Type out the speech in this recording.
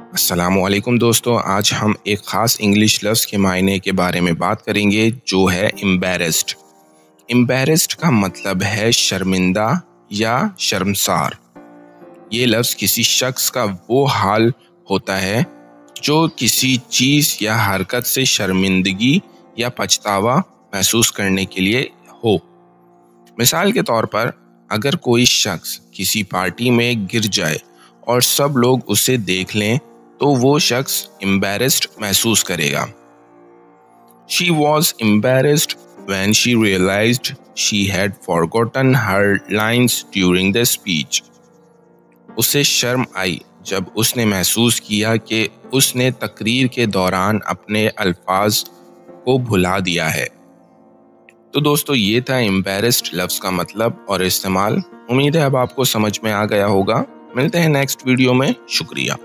असलकुम दोस्तों, आज हम एक ख़ास इंग्लिश लफ्ज़ के मायने के बारे में बात करेंगे, जो है एम्बेरस्ड एम्बेरस्ड का मतलब है शर्मिंदा या शर्मसार। ये लफ्ज़ किसी शख्स का वो हाल होता है, जो किसी चीज़ या हरकत से शर्मिंदगी या पछतावा महसूस करने के लिए हो। मिसाल के तौर पर, अगर कोई शख्स किसी पार्टी में गिर जाए और सब लोग उसे देख लें तो वो शख्स एम्बेरस्ड महसूस करेगा। She was embarrassed when she realize she had forgotten her lines during the speech उसे शर्म आई जब उसने महसूस किया कि उसने तकरीर के दौरान अपने अल्फाज को भुला दिया है। तो दोस्तों, ये था एम्बेरस्ड लफ्ज़ का मतलब और इस्तेमाल। उम्मीद है अब आपको समझ में आ गया होगा। मिलते हैं नेक्स्ट वीडियो में। शुक्रिया।